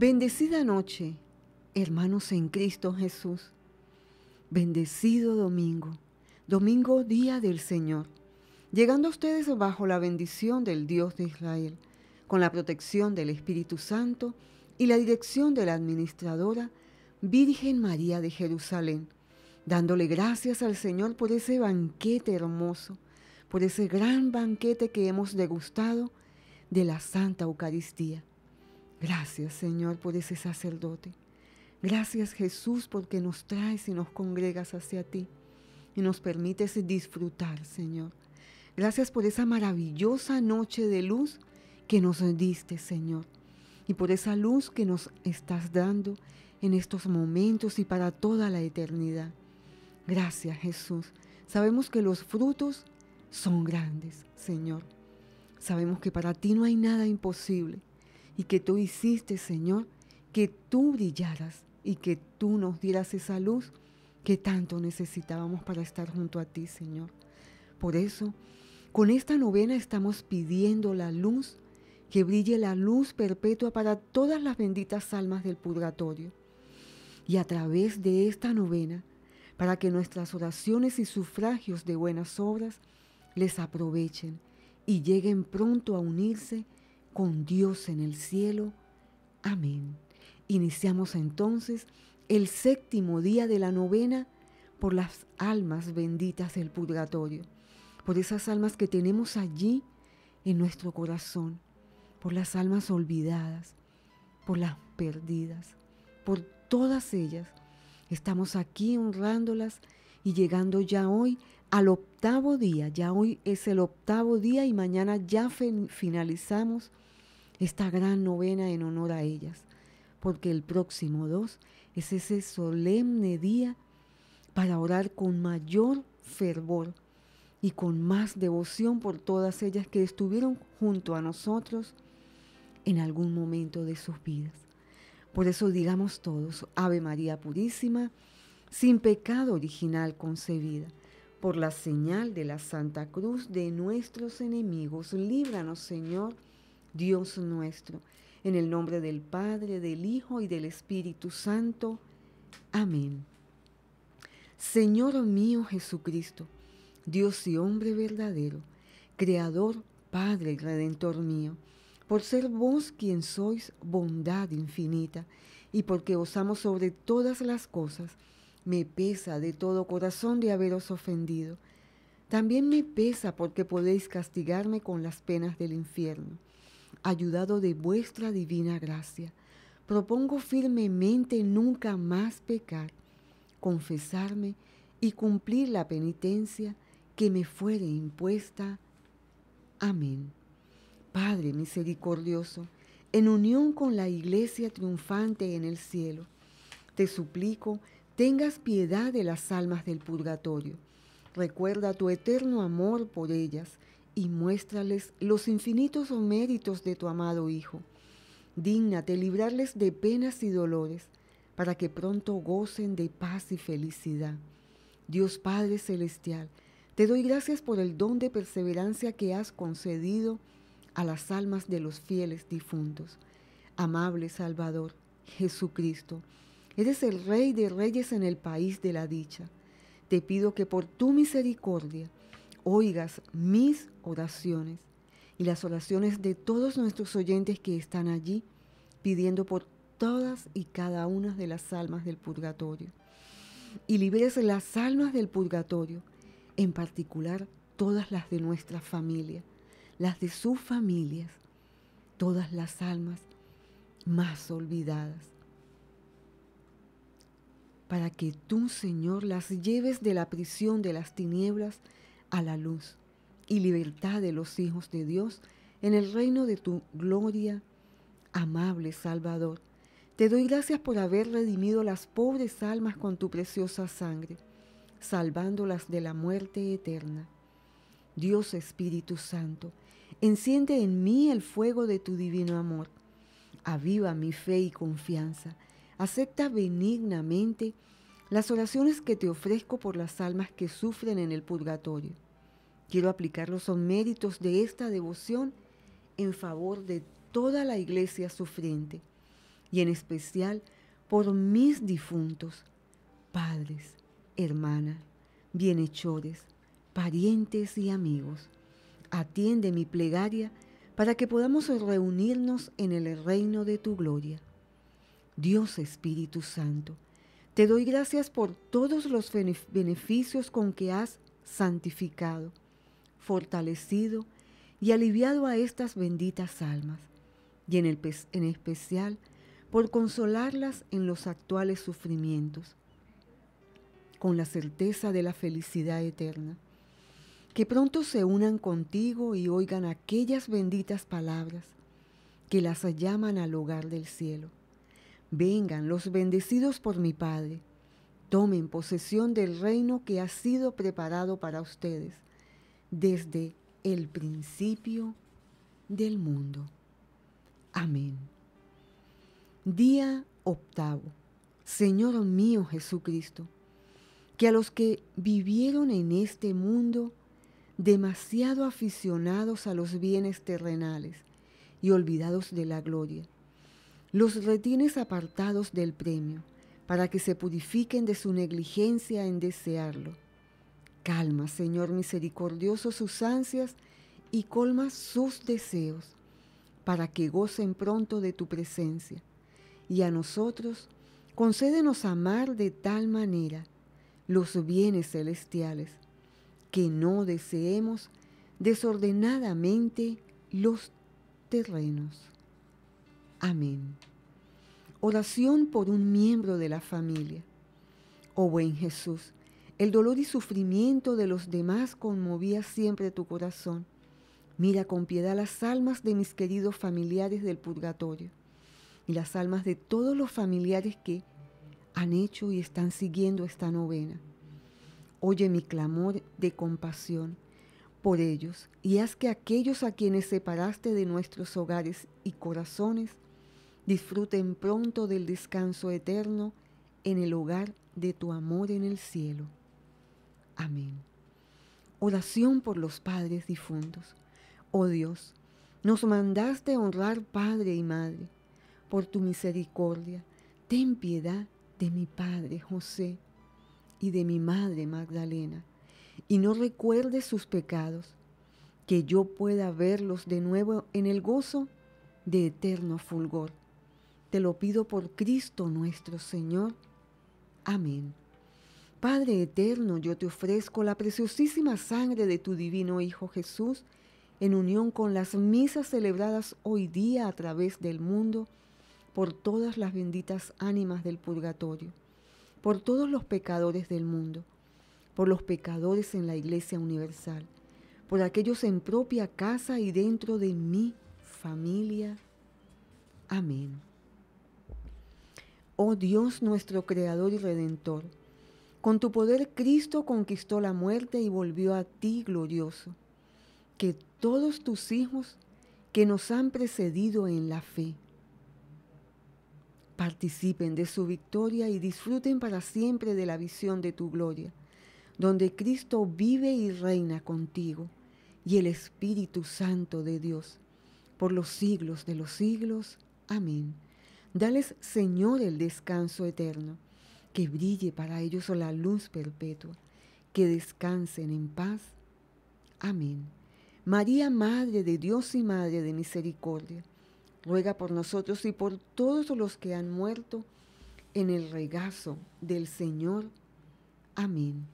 Bendecida noche, hermanos en Cristo Jesús. Bendecido domingo, domingo día del Señor. Llegando a ustedes bajo la bendición del Dios de Israel, con la protección del Espíritu Santo y la dirección de la administradora Virgen María de Jerusalén, dándole gracias al Señor por ese banquete hermoso, por ese gran banquete que hemos degustado de la Santa Eucaristía. Gracias Señor por ese sacerdote. Gracias Jesús porque nos traes y nos congregas hacia ti y nos permites disfrutar, Señor. Gracias por esa maravillosa noche de luz que nos diste, Señor. Y por esa luz que nos estás dando en estos momentos y para toda la eternidad. Gracias, Jesús. Sabemos que los frutos son grandes, Señor. Sabemos que para ti no hay nada imposible y que tú hiciste, Señor, que tú brillaras y que tú nos dieras esa luz que tanto necesitábamos para estar junto a ti, Señor. Por eso, con esta novena estamos pidiendo la luz, que brille la luz perpetua para todas las benditas almas del purgatorio. Y a través de esta novena, para que nuestras oraciones y sufragios de buenas obras les aprovechen y lleguen pronto a unirse con Dios en el cielo. Amén. Iniciamos entonces el séptimo día de la novena por las almas benditas del purgatorio, por esas almas que tenemos allí en nuestro corazón, por las almas olvidadas, por las perdidas, por todas ellas. Estamos aquí honrándolas y llegando ya hoy al octavo día. Ya hoy es el octavo día y mañana ya finalizamos esta gran novena en honor a ellas, porque el próximo 2 es ese solemne día para orar con mayor fervor y con más devoción por todas ellas que estuvieron junto a nosotros en algún momento de sus vidas. Por eso digamos todos, Ave María Purísima, sin pecado original concebida, por la señal de la Santa Cruz de nuestros enemigos, líbranos Señor, Dios nuestro, en el nombre del Padre, del Hijo y del Espíritu Santo. Amén. Señor mío Jesucristo, Dios y hombre verdadero, Creador, Padre y Redentor mío, por ser vos quien sois bondad infinita, y porque os amo sobre todas las cosas, me pesa de todo corazón de haberos ofendido. También me pesa porque podéis castigarme con las penas del infierno ayudado de vuestra divina gracia, propongo firmemente nunca más pecar, confesarme y cumplir la penitencia que me fuere impuesta. Amén. Padre misericordioso, en unión con la iglesia triunfante en el cielo, te suplico tengas piedad de las almas del purgatorio. Recuerda tu eterno amor por ellas y muéstrales los infinitos méritos de tu amado Hijo. Dígnate librarles de penas y dolores, para que pronto gocen de paz y felicidad. Dios Padre Celestial, te doy gracias por el don de perseverancia que has concedido a las almas de los fieles difuntos. Amable Salvador, Jesucristo, eres el Rey de Reyes en el país de la dicha. Te pido que por tu misericordia, oigas mis oraciones y las oraciones de todos nuestros oyentes que están allí pidiendo por todas y cada una de las almas del purgatorio. Y liberes las almas del purgatorio, en particular todas las de nuestra familia, las de sus familias, todas las almas más olvidadas. Para que tú, Señor, las lleves de la prisión de las tinieblas a la luz y libertad de los hijos de Dios en el reino de tu gloria, amable Salvador. Te doy gracias por haber redimido las pobres almas con tu preciosa sangre, salvándolas de la muerte eterna. Dios Espíritu Santo, enciende en mí el fuego de tu divino amor. Aviva mi fe y confianza. Acepta benignamente las oraciones que te ofrezco por las almas que sufren en el purgatorio. Quiero aplicar los méritos de esta devoción en favor de toda la iglesia sufriente, y en especial por mis difuntos, padres, hermanas, bienhechores, parientes y amigos. Atiende mi plegaria para que podamos reunirnos en el reino de tu gloria. Dios Espíritu Santo, te doy gracias por todos los beneficios con que has santificado, fortalecido y aliviado a estas benditas almas, y en, en especial por consolarlas en los actuales sufrimientos, con la certeza de la felicidad eterna. Que pronto se unan contigo y oigan aquellas benditas palabras que las llaman al hogar del cielo. Vengan los bendecidos por mi Padre, tomen posesión del reino que ha sido preparado para ustedes desde el principio del mundo. Amén. Día octavo. Señor mío Jesucristo, que a los que vivieron en este mundo demasiado aficionados a los bienes terrenales y olvidados de la gloria, los retienes apartados del premio, para que se purifiquen de su negligencia en desearlo. Calma, Señor misericordioso, sus ansias y colma sus deseos, para que gocen pronto de tu presencia y a nosotros concédenos amar de tal manera los bienes celestiales que no deseemos desordenadamente los terrenos. Amén. Oración por un miembro de la familia. Oh buen Jesús, el dolor y sufrimiento de los demás conmovía siempre tu corazón. Mira con piedad las almas de mis queridos familiares del purgatorio y las almas de todos los familiares que han hecho y están siguiendo esta novena. Oye mi clamor de compasión por ellos y haz que aquellos a quienes separaste de nuestros hogares y corazones disfruten pronto del descanso eterno en el hogar de tu amor en el cielo. Amén. Oración por los padres difuntos. Oh Dios, nos mandaste honrar padre y madre por tu misericordia, ten piedad de mi Padre José y de mi Madre Magdalena, y no recuerdes sus pecados, que yo pueda verlos de nuevo en el gozo de eterno fulgor. Te lo pido por Cristo nuestro Señor. Amén. Padre eterno, yo te ofrezco la preciosísima sangre de tu divino Hijo Jesús, en unión con las misas celebradas hoy día a través del mundo, por todas las benditas ánimas del purgatorio, por todos los pecadores del mundo, por los pecadores en la Iglesia Universal, por aquellos en propia casa y dentro de mi familia. Amén. Oh Dios nuestro Creador y Redentor, con tu poder Cristo conquistó la muerte y volvió a ti glorioso. Que todos tus hijos que nos han precedido en la fe, participen de su victoria y disfruten para siempre de la visión de tu gloria, donde Cristo vive y reina contigo, y el Espíritu Santo de Dios, por los siglos de los siglos. Amén. Dales, Señor, el descanso eterno, que brille para ellos la luz perpetua, que descansen en paz. Amén. María, Madre de Dios y Madre de Misericordia, ruega por nosotros y por todos los que han muerto en el regazo del Señor. Amén.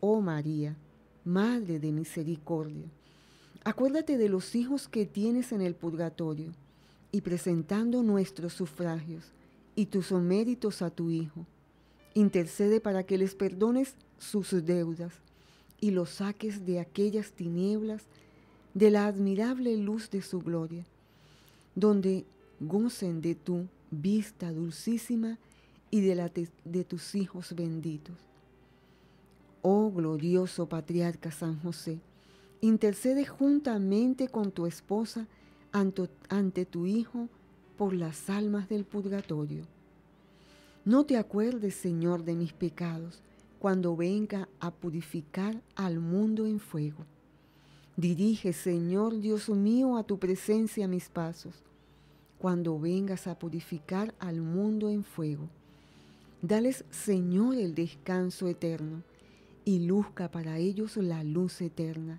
Oh María, Madre de Misericordia, acuérdate de los hijos que tienes en el purgatorio y presentando nuestros sufragios y tus méritos a tu Hijo, intercede para que les perdones sus deudas y los saques de aquellas tinieblas de la admirable luz de su gloria donde gocen de tu vista dulcísima y de de tus hijos benditos. Oh glorioso patriarca San José, intercede juntamente con tu esposa ante, tu Hijo por las almas del purgatorio. No te acuerdes, Señor, de mis pecados cuando venga a purificar al mundo en fuego Dirige, Señor Dios mío, a tu presencia mis pasos, cuando vengas a purificar al mundo en fuego. Dales, Señor, el descanso eterno y luzca para ellos la luz eterna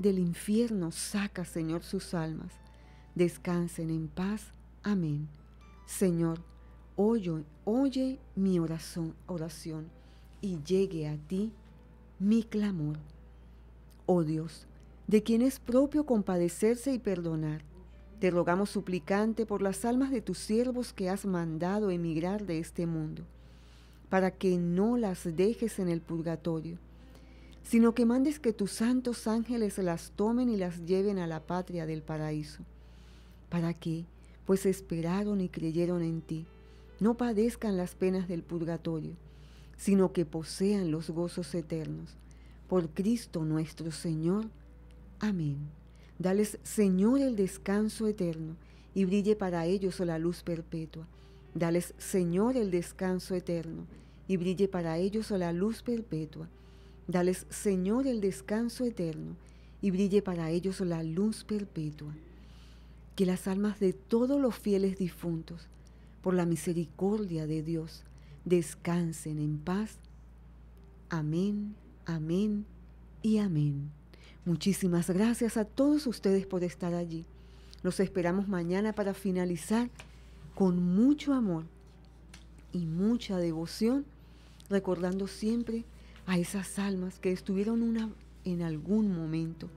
del infierno saca, Señor, sus almas descansen en paz. Amén. Señor, oye, oye mi oración, oración y llegue a ti mi clamor. Oh Dios, de quien es propio compadecerse y perdonar, te rogamos suplicante por las almas de tus siervos que has mandado emigrar de este mundo, para que no las dejes en el purgatorio, sino que mandes que tus santos ángeles las tomen y las lleven a la patria del paraíso para que, pues esperaron y creyeron en ti, no padezcan las penas del purgatorio, sino que posean los gozos eternos. Por Cristo nuestro Señor. Amén. Dales, Señor, el descanso eterno, y brille para ellos la luz perpetua. Dales, Señor, el descanso eterno, y brille para ellos la luz perpetua. Dales, Señor, el descanso eterno, y brille para ellos la luz perpetua que las almas de todos los fieles difuntos, por la misericordia de Dios, descansen en paz. Amén, amén y amén. Muchísimas gracias a todos ustedes por estar allí. Los esperamos mañana para finalizar con mucho amor y mucha devoción, recordando siempre a esas almas que estuvieron en algún momento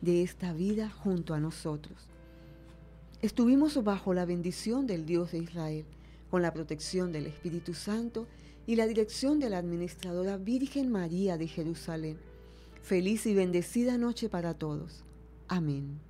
de esta vida junto a nosotros. Estuvimos bajo la bendición del Dios de Israel, con la protección del Espíritu Santo y la dirección de la administradora Virgen María de Jerusalén. Feliz y bendecida noche para todos. Amén.